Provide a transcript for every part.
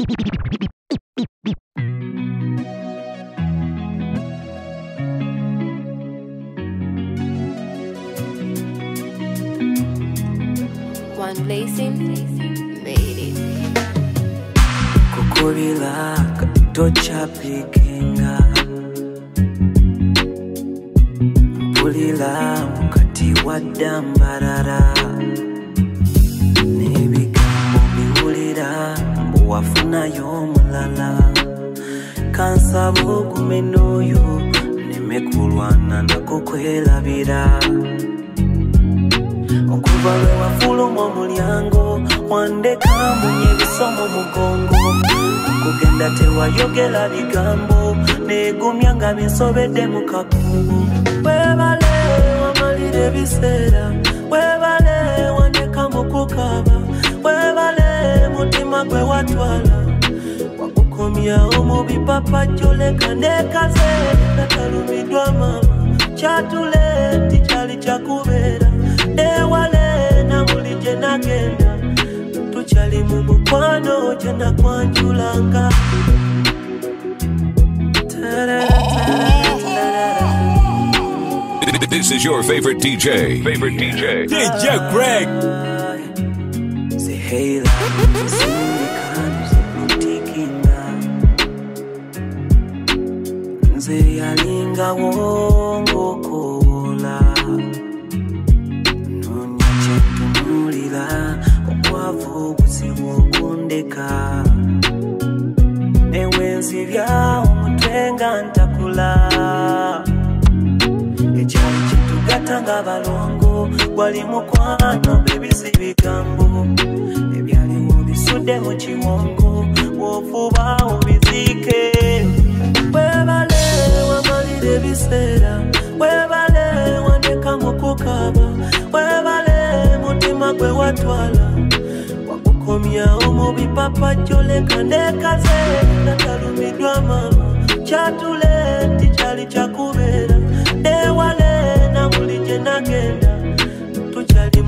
One blazing made it. tochapikinga nako kwerabira okuva lwe wafuluma omulyango wandeka mbunye ebisomo mugongo. Kugenda tewayogera bigambo negumya nga binsobedde mu kakungu. Webale wamalira ebiseera webale wandeka mu kukaba. Webale mutima gwe watwala wakukomyawo mu bipapajjo leka nekaze natalumiddwa mama chatuleti chali chakuvera. Eh, Ewale nangulije nagenda tuchali mumukwano jena kwanjulanga. This is your favorite DJ. Favorite DJ. DJ Greg. Say hey, nze yalingawo newenzibya omutwe nga ntakula. Ekyali kitugata nga balongo gwali mukwano bebisi bigambo. Ebyaliwo bisudde mu kiwongo wofuba obiziike webale wamalira ebiseera webale wandeka mu kukaba. Webale mutima gwe watwala wakukomyawo mu bipapajjo leka ndekaze natalumiddwa mama kyatule tikyali kyakubeera ewale na buli gye nagenda tukyali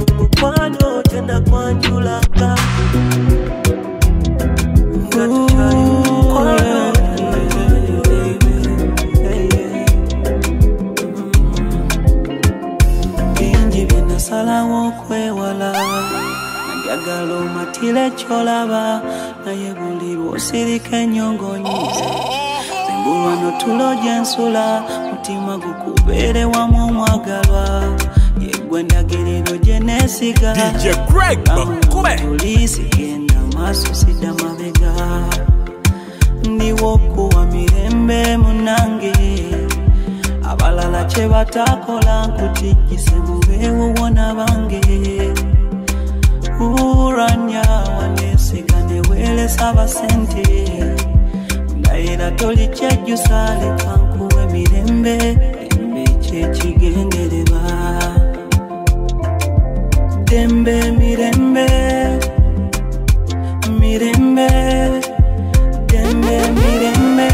omatire kyolaba naye buli lwosirika enyongonyize zimbulwano tulo gyensula mutima gukubeere wamu omwagalwa yegwe ndagiriro gye neesiga DJ Greg Bakube. poliisi genda maaso sidda mabega. Ndiwo kuwa mirembe munange. Abalala kye batakola nkutijjise mubeewowona bange uranya waneesiga neweelesa abasente ndayira toli kyejjusa leka nkuwa emirembe embe kyekigendereba dembe mirembe. Mirembe. Dembe mirembe.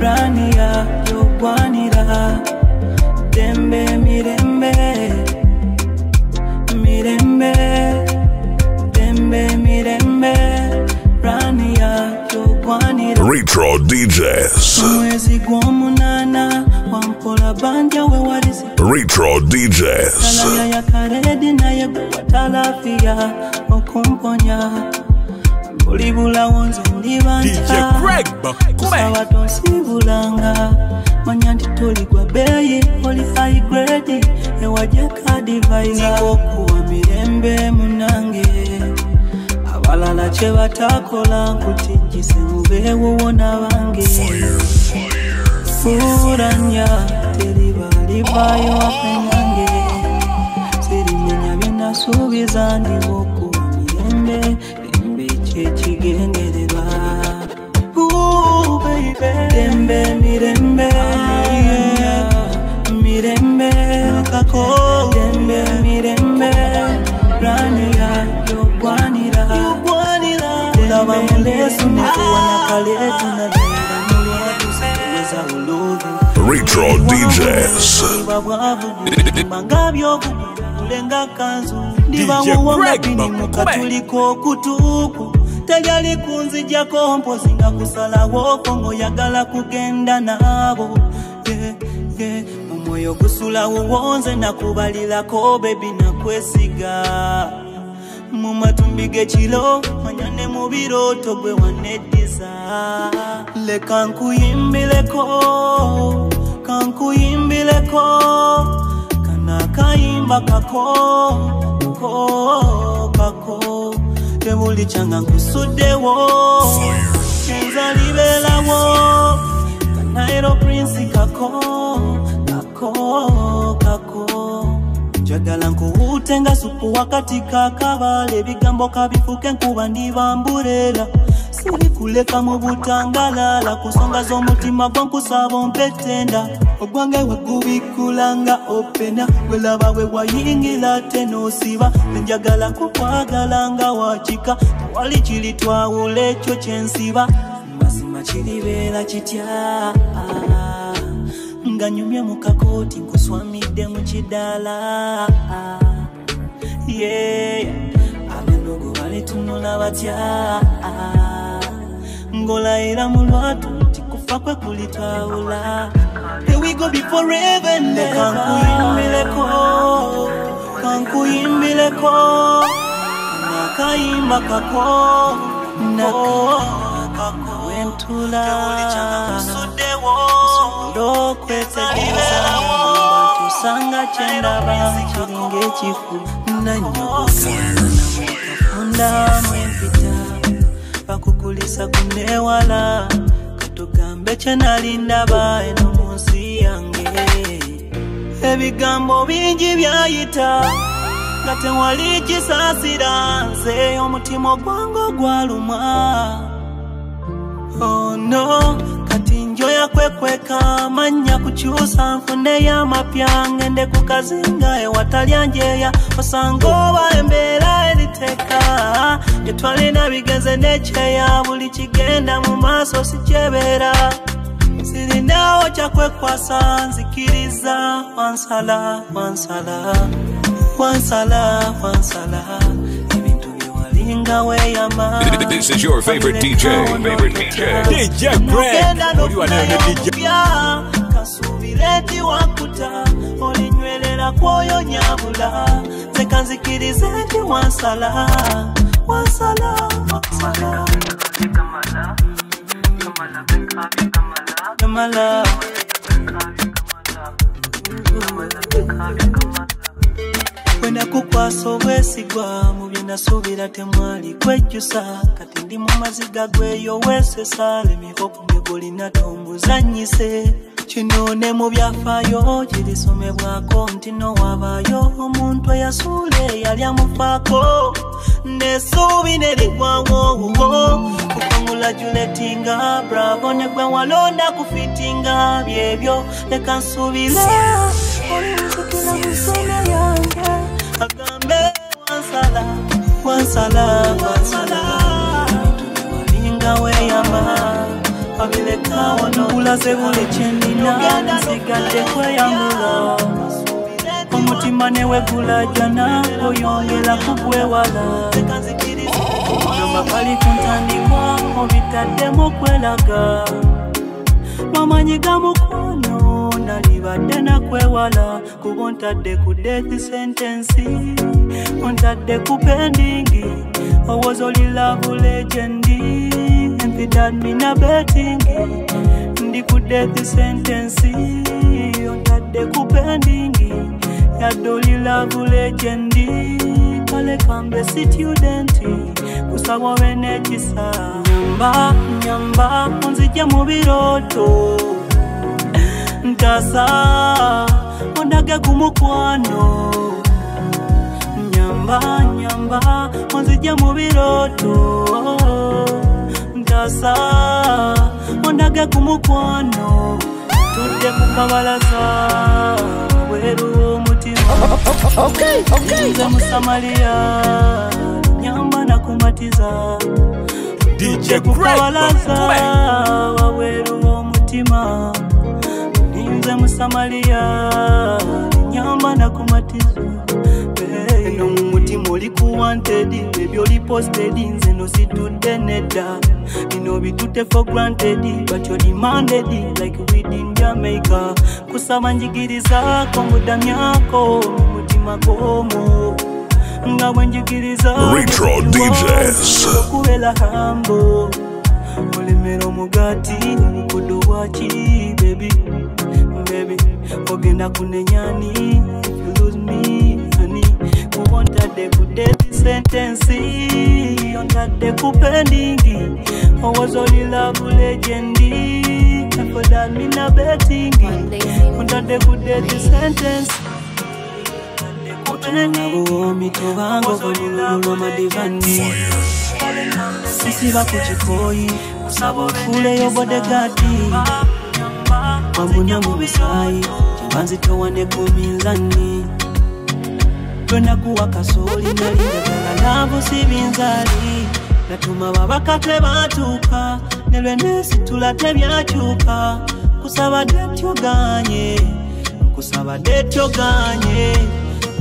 Rania yogwanira. Dembe mirembe. Mirembe Retro DJs. mwezi gwomunana wampola banja we walizi. Retro DJs. kalaya ya karedi naye okumponya. Buli bulawo nze tonsibulanga manya nti toli gwa beeyi oli high grade okuwa mirembe munange abalala kye batakola nkutijjise mubeewowona bange furanya teribalivayo wapenyange sirimenya byenasuubiza ndiwo okuwa mirembe embe kyekigendererwa Ooh, baby. Dembe mirembe. Mirembe kako Retro DJs. Ndiba bwavu nga byobulenga kanzu ndiba DJ wuwanga Greg bini Bakube. mukatuliko okutuuku teryali kunzijjako mpozi nga kusalawoko ng'oyagala kugenda naabo yeah, yeah. omwoyo gusulawo wonze nakubalirako bebi nakwesiga mu matumbi g'ekiro manya ne mu birooto gwe waneddiza leka nkuyimbireko kankuyimbileko kana kayimba kako ko kako. Tebuli kyanga nkusuddewo kenza liberawo kanairo kako kako kako njagala nkuwuute nga supu wakati kakabala ebigambo kabifuke nkuba ndibambulela. Sirikuleka mu butangalala ku nsonga z'omutima gwo nkusaba ompetenda ogwange wegubikula nga opena welaba we wayingira te noosiba enjagala kukwagala nga wakika tewali kiri twawula ekyo kyensiba mazima kiribeera kitya nga nyumye mu kakooti nkuswamidde mu kidaala. Yeah. abenogo balitunula batya? Ngolayira mu lwatu nti kufa kwe kulitawula Here we go be forever and ever. Kankuyimbireko, kankuyimbireko, nakayimba kako, nako, kako. Wentula, okwetegereza tusanga kyendaba kiringa ekifu nanyogokafundamu empita bakukulisa kunewala katugambe kyenalindaba eno mu nsi yange. Ebigambo bingi byayita nga tewali kisaasira nze omutima ogwange ogwalumwa oh njoya kwekweka amanya kukyusa nfuneyo amapya ngende ku kazinga ewatalya njeya. Osanga oba embeera eriteeka gyetwalina bigenze nekyeya buli kigenda mu maaso sikyebeera sirinawo kyakwekwasa nzikiriza wansala wansala wansala wansala. weyama This is your favorite DJ. Favorite DJ. DJ Brand. Oliwa nayo ne DJ. Kasubireti wakuta. Olinywelela kwoyo nyabula. Bwenakukwasa obwesigwa mu byenasuubira temwali kwejjusa. Kati ndi mu maziga gweyo weesesa lemihopu gegolina tombuzanyise kino ne mu byafaayo kirisomebwako nti nowabaayo. Omuntu eyasuula eyali amufaako nesuubi nerigwawo kukongulajuletinga bravo ne gwe walonda kufitinga byebyo leka nsuubire agambe wansala wansala wansala tuliwalinga weyama babileka wano bulaze buli kyenina nsigadde kweyamula omutima newegulajana oyongera kukwewala yoma bali ku ntandikwa obitaddemu kwelaga mamanyi gamukuwa nalibadde nakwewala kuba ontadde ku death sentensi ontadde ku pendingi owoza oli love legendi empidadmina betingi ndi ku death sentensi ontadde ku pendingi yadde oli love legendi kale kambe situdenti kusaba obe n'ekisa nyamba nyamba onzijja mu birooto ntasa ondaga kumukwano. Nyamba nyamba onzija mu biroto. Ntasa ondaga kumukwano. Tudde ku Weru bweru w'omutimanze oh, oh, oh, musamalia nyamba nakumatiza. DJ Greg, wabweru w'omutima nze musamalia nyamba na kumatizwa eno mumutima olikuwa ntedi ebyoolipostedi nze nositudde nedda. Bino bitute for granted but you demanded like weed in jamaica. Kusaba njigirizako mudamyako mumutima gwomo nga bwe hambo olemera omugati mukudo waki bebi baby. Kogenda kunenyani if you lose me ani kuwontadde kudeti sentensi ontadde kupendingi owoza olilavu legendi efolamina betingi ontadde kudeti sentensi. Otunabuwomi tubanga obululu lwamadivani sisiba ku kikoyi kuleyo bodegadi wambuna mu bisaayi kyebanzitowa ne ku minzani. Lwenakuwa kasooli nalindagala laavu sibinzaali natuma babaka tebatuuka ne lwenesitula tebyakyuka kusaba detyoganye nkusaba detyoganye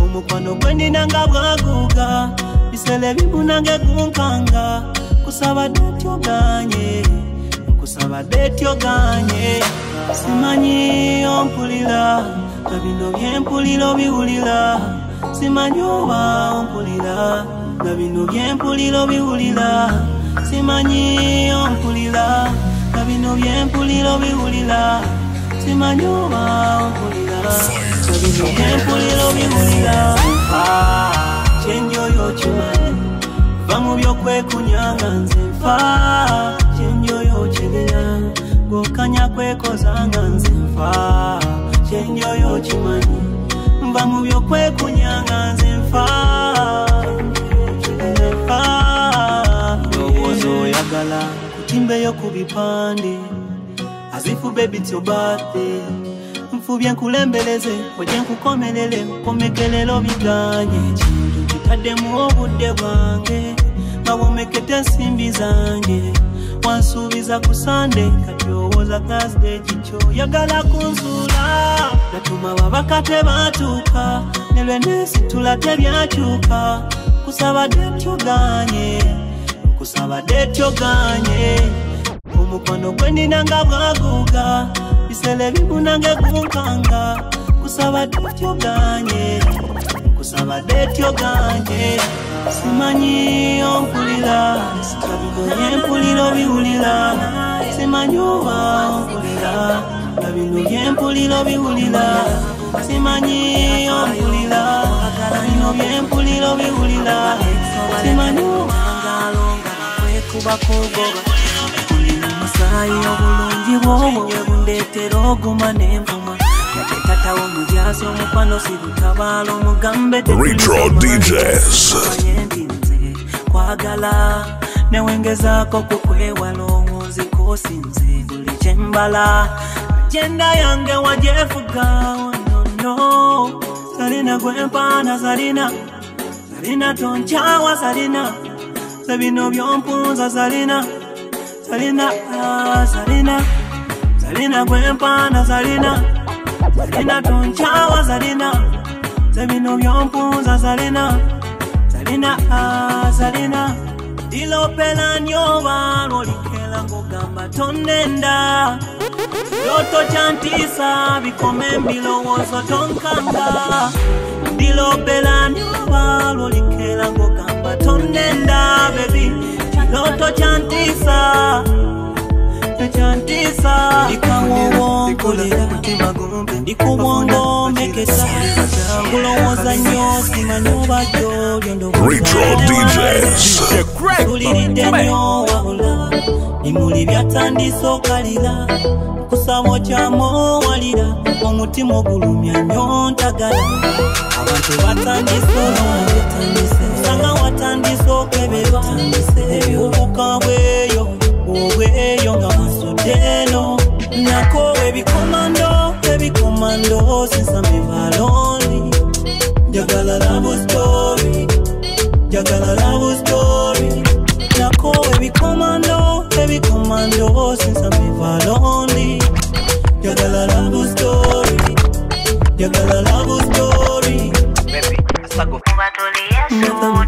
omukwano gwe nina nga bwaguuga bisele bibunange gunkanga. Kusaba detyoganye nkusaba detyoganye simanyi ompulira nga bino byempuliro biwulira simanyi oba ompulira nga bino byempuliro biwulira simanyi ompulira nga bino byempuliro biwulira simanyi oba ompulira nga bino byempuliro biwulira ah, kyenjoyo kimanyi va mu byokwekunyanga nze nfa gwokanya kwekozanga nze nfa kyenjoyo kimanyi nva mu byokwekunyanga nze nfa nfa lowooza oyagala kutimbeyo ku bipande azifu birthday nfubye nkulembereze oje nkukomerere nkomekerero biganye. Ekintu kitaddemu obudde bwange nga bwomekete ensimbi zange wansuubiza ku sande kati owooza thursday kikyo yagala kunzuula natuma babaka tebatuuka ne lwenesitula tebyakyuka kusaba detyoganye nkusaba detyoganye omukwano gwe nina nga bwaguuga bisele bigunange gunkanga. Kusaba detyoganye kusaba detyoganye simanyi ompulira kabigoye mpulira obiwulira simanyi oba ompulira nga bino byempulira obiwulira simanyi ompulira bino byempulira obiwulira simanyi obakoogoba omusaayi obulungi bwobwe bwe bundeetera oguma n'envuma yate tatawo omujasi omukwano sirutabala omugambe Retro DJs. kwagala newengezaako kukwewala owunzikosi nze. Buli kyembala jenda yange wajefuga nono salina gwempaana salina salina tonkyawa salina. Sebino byompunza salina salina salina. Salina salina gwempaana salina zinatonja wazalina zebino byompuza zalina. Zalina ah zalina. Dilopela nyoba lwolikela ng'ogamba tonenda loto kyantisa bikome mbirowoozo tonkanga. Ndilopela nyoba lwolikela ng'ogamba tonenda bebi loto kyantisa kiloto chantisa chantisa ndikawowonkolera mutima gombe ndikuwondo mekesa kulowooza nnyo simanyi oba jjo tuliridde nnyo wabula bimuli byatandise okalira kusaba kyamowalira omutima ogulumya nnyo ntagala abantu batandise olwatandise sanga watandise okeberwa obuka bweyo obweyo nga teno. Nako baby commando baby commando I'm va lonely njagala love story njagala love story. Nako baby commando baby commando I'm va lonely njagala love story njagala love story. Baby sago kubatolea shuto kama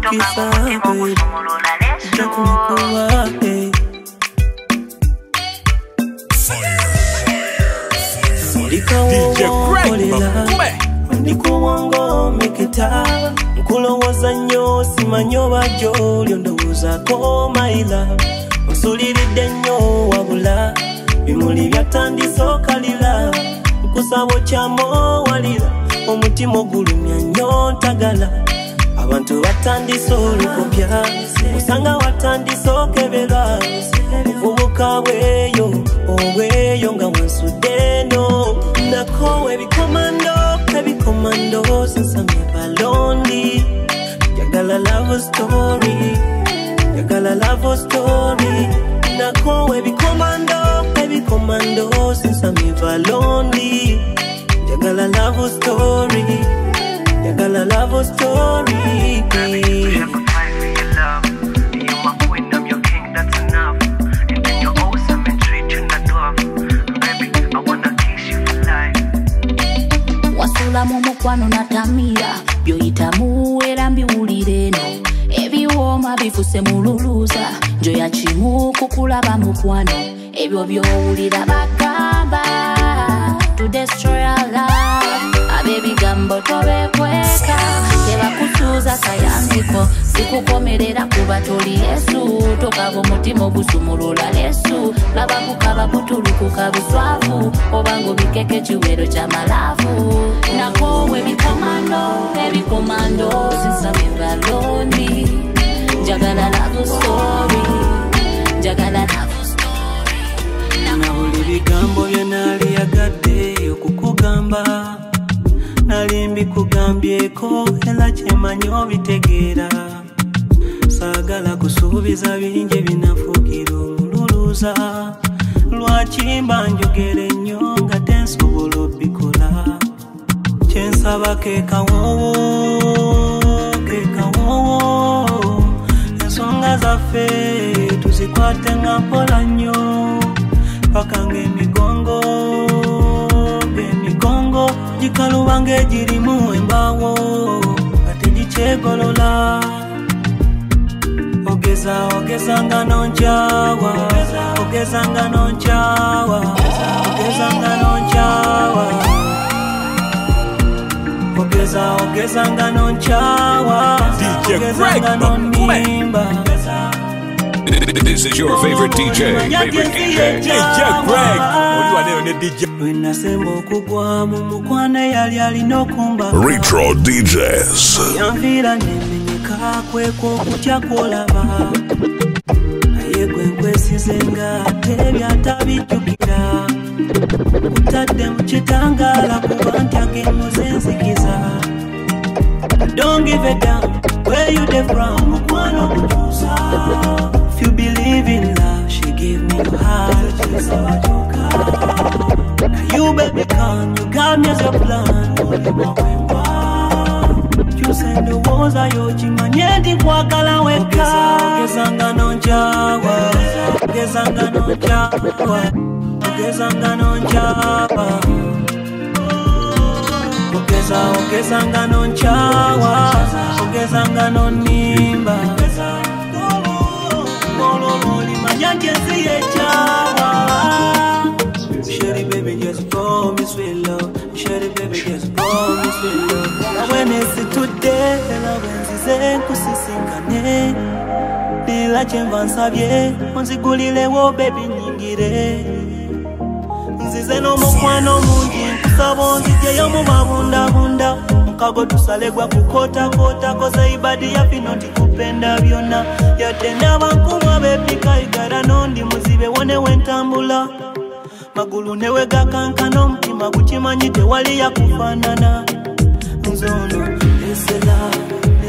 Nothing ndikuwongo meketa. Nkulowooza nnyo simanyi oba gyolyo ndowoozaako mayila osuliridde nnyo wabula. Bimuli byatandise okalira nkusaba okyamowalira omutima ogulumya nnyo ntagala abantu batandise olukopya osanga watandise okebera obuvubuka bweyo obweyo nga wansudde nakowa ebikomando ebikomando sinsamye balondi. Jagala love story jagala love story. Nakowa ebikomando ebikomando sinsamye balondi. Jagala love story jagala love story Sacrifice for your love. You're my queen, I'm your king, that's enough. And then you're awesome and treat you not dwarf. Baby, I wanna kiss you for life. wasula mu mukwano natamira byoyitamu era mbiwulire eno ebiwooma bifuse mululuuza njoya kimu kukulaba mukwano ebyo byowulira bagamba sikukomerera kuba toli yesu. Tokaba omutima ogusumulula lesu laba kukaba kutulukuka buswavu. Obanga obikeke kiwero ky'amalaavu nakoowa ebikomando ebikomando sisabe balondi njagala love story njagala love story. Na buli bigambo bye naali yagadde okukugamba nali mbikugambyeko era kyemanyi obitegeera saagala kusuubiza bingi binafuukira omululuuza. Lwaki mba njogera ennyo nga tensobola obikola kyensaba kekawoowo kekawoowo ensonga zaffe tuzikwate nga mpola nnyo. Paka ng'emigongo ng'emigongo gikaluba ng'egirimu embaawo. Nga tegikyegolola ogeza ogeza nga nonkyawa ogeza nga nonkyawa ogeza nga nonkyawa ogeza ogeza nga nonkyawa DJ ogeza Greg, nga come nonnimba This is your favorite DJ. Favorite DJ. DJ Greg. Oli waneyo ne DJ bwe nasemba okugwa mu mukwano eyali alina okumba Retro DJs. yanviira nemenyeka kwekwo okutya kwolaba naye gwe nkwesize nga tebyatabijjukira kutadde mu kitangaala kuba ntya gemuze nzikiza. Don't give it down where you dey from mukwano mutuusa mageza nganonjaba mageza nganonjaba ogeza ogeza nganonjawa ogeza nganonimba olololimanyanjezi yejawa Sherry baby just promise me sweet love. Sherry baby just promise me sweet love. Na wenezi today, na wenzi zenkusisingane nkusisinkane nera kyenva nsabye onzigulirewo bebi nyingire. Nzize n'omukwano mungi nkusaba onzijeyo mu mabundabunda. Mukago tusale gwa kukotakota koza ibadi ya fino tikupenda byonna. Yadde n'abankumu abepika igara n'ondi muzibe wone wentambula magulu newe gakankana omutima gukimanyi tewali yakufaanana nzono esela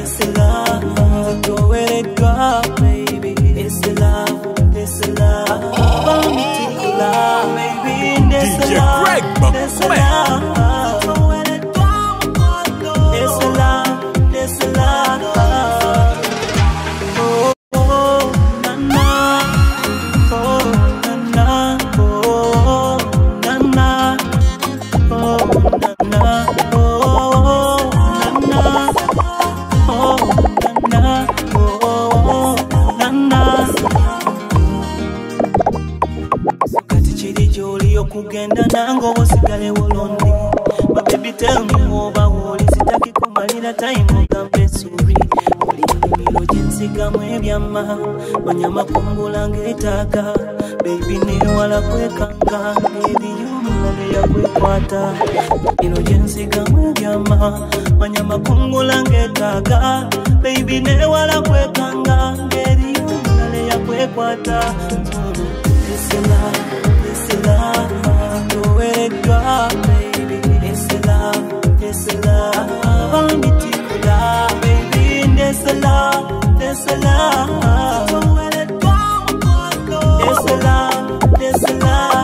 esela towereddwa baby esela Particular, DJ Greg McMahon. tewalina tayimu gamba essuubi buli mimiro gyensigamu ebyama banyamakungula ng'etaaga beibi newala kwekanga. Ng'ebiyumula neyakwekwaata gyensigamu ebyama banyamakungula ng'etaaga beibi newala kwekanga. Ng'ebiyumula neyakwekwaata nsono esila esila zitowereddwa السلام يا سلام يا سلام يا سلام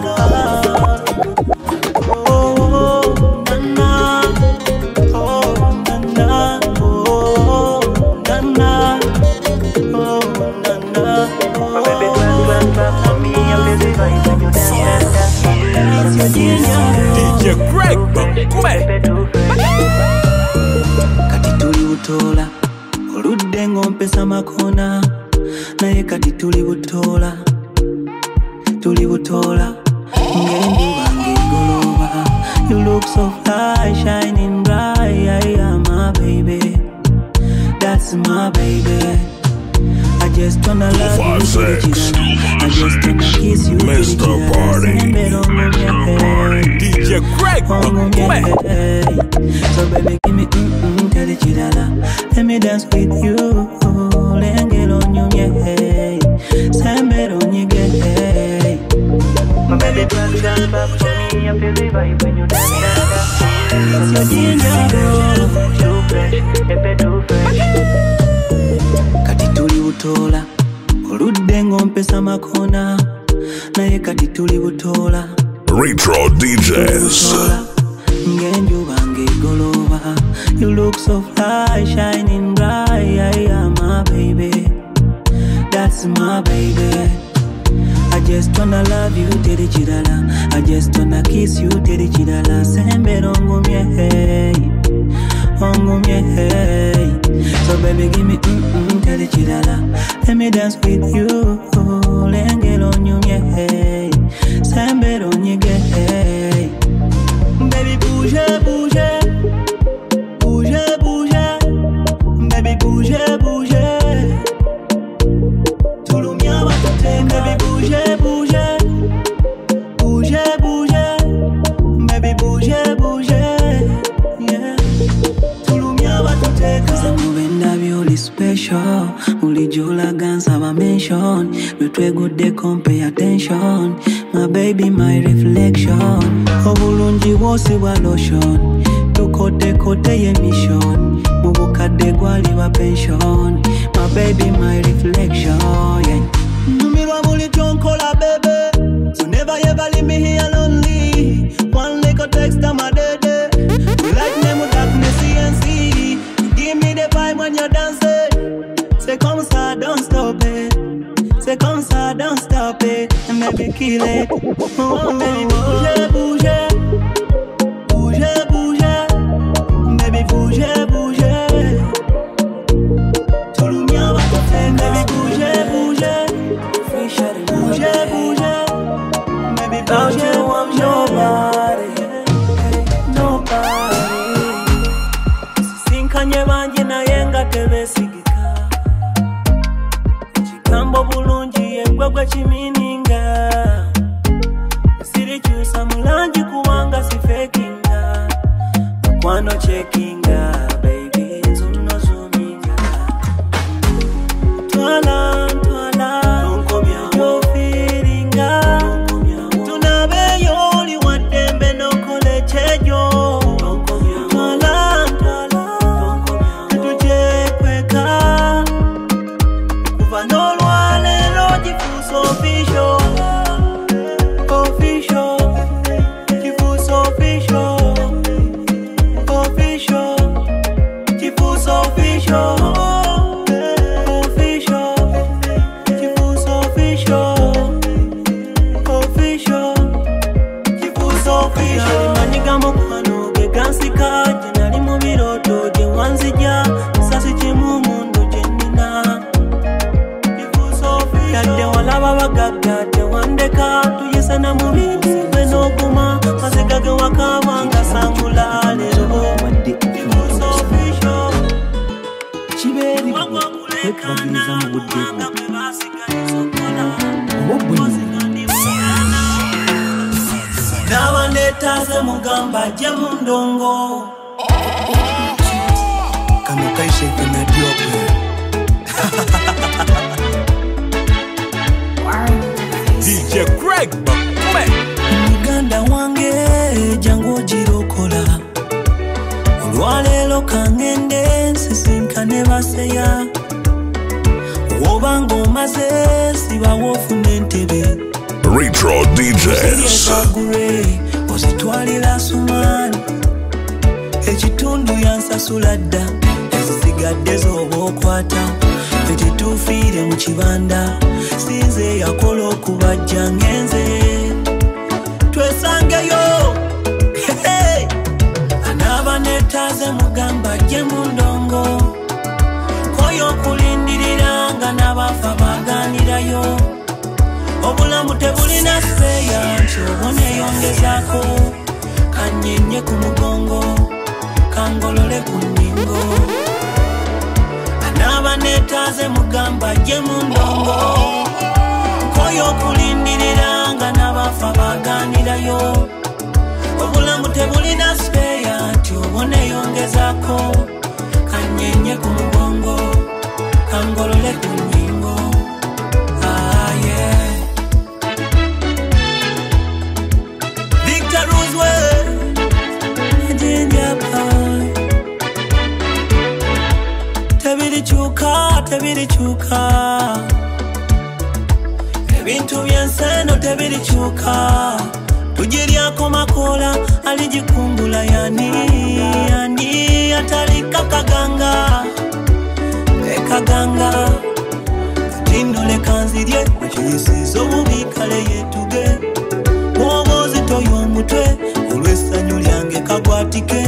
DJ Greg, come ng'ompesa makona. Naye kati tuli butoola tuli butoola ng'enjuba ng'egolooba you look so fly shining bright. Yeah, my baby. That's my baby. I just wanna love you, 256, I just wanna kiss you, Mr. Party. DJ Greg Bakume. So baby, give me mm-mm, tell it chidala. Let me dance with you. Lengel on you, yeah. Samber on you. Baby, dance, dance back for me. I feel the vibe when you dance, dance. It's your ginger, too fresh, pepe too fresh. kati tuli butoola oludde ng'ompesa makona naye kati tuli Retro DJs. Ng'egolooba you look so fly shining bright. Yeah, my baby. That's my baby. I just wanna love you teri kirala I just wanna kiss you teri kirala sembera ongumye hey ongumye hey so baby give me mm-mm teri kirala let me dance with you. Lengera onyumye hey sembera onyige hey attention my baby my reflection. Obulungi bwosibwa lotion. Tukotekote ye mission. Mu bukadde gwaliba pension. My baby my reflection. Yeah. numirwa buli kyonkola bebe so never ever leave me here lonely. One little text I'm kill it oh, baby bouge bouge bouge yengwa gwa chimininga sirikyusa mulangi kuwanga sifekinga mukwano chekinga. N'abandeetaze mugamba ajje mu ndongo. Kano kaisheke na diope DJ Greg Bakume. muganda wange jangu ogirokola olwaleero kangende nsisinkane baseya. Woba ng'omaze sibawo ofuna entebe. Retro DJs. Ozitwalira sumaani ekitundu yansasula dda ezisigadde z'oba okwata fetituufiire mu kibanda sinze yakola okubajja ngenze. Twesangeyo anaaba neetaaze mugamba ajje mu ndongo koyo okulindirira nga n'abafa baganirayo obulamu tebulina sipeya nti oboneeyongezaako kanyenye ku mugongo kangolole ku nningo. Anaaba neetaaze mugamba ajje mu ndongo nkoyo okulindirira nga n'abafa baganirayo obulamu tebulina sipeya nti oboneeyongezaako kanyenye ku mugongo kangolole ku nningo Tebirikyuka. Ebintu by'enseno tebirikyuka. Tugiryako makoola aligikungula yani yani atalika kaganga ekaganga katindole kanzirye ekiyisiza obubi kale yetuge woba ozitoya omutwe olw'essanyu lyange kakwatike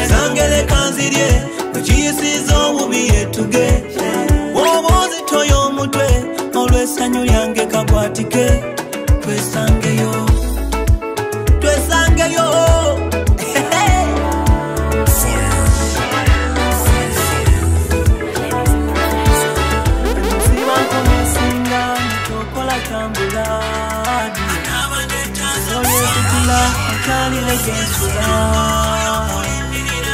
ezangere kanzirye ekiyisiza obubi yetuge woba ozitoya omutwe olw'essanyu lyange kakwatike. Twesangeyo. Twesangeyo. Sibankomesinga nitokola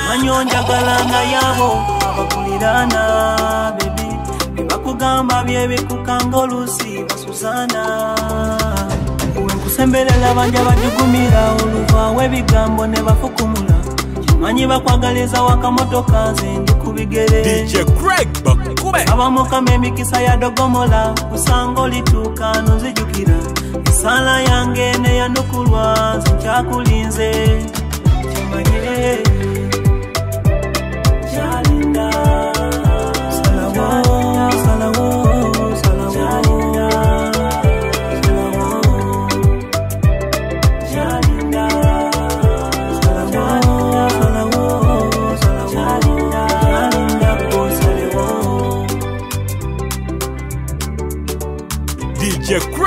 manyo njagalanga yabo abakulirana bebi bebakugamba byebikukanga oluusi basuzana. Iwe nkusemberera banja bajugumira oluvaawo ebigambo ne bafukumula. Kimanyi bakwagaliza wakamotoka nze ndi ku bigere. Abamukama emikisa ya dogomola kusanga olituuka nonzijukira. Esala yange neyanukulwa nze nkyakulinze kimanye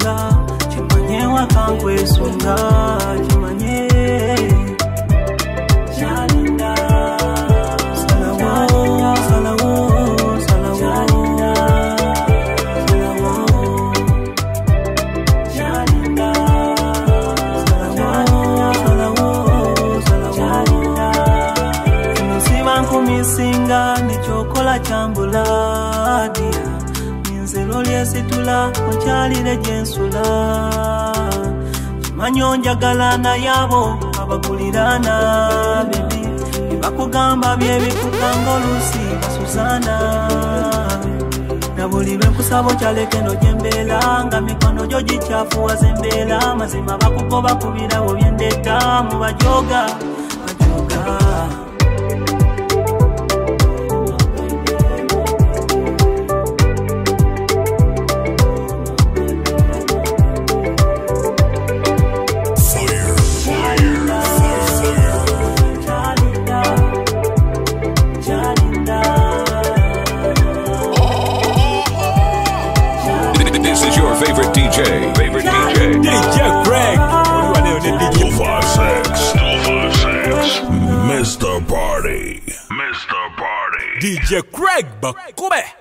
wesunga chimanye wakangwesunga chimanye lwolyesitula okyalire gyensula kimanyi onjagala nayabo abakulirana bebi. Ebakugamba byebikukanga oluusi basuzana na buli lwenkusaba okyaleke no gyembeera nga mikono gyo gikyafuwaza embeera mazima bakugoba ku birabo byendeeta mu bajoga DJ Craig Bakube.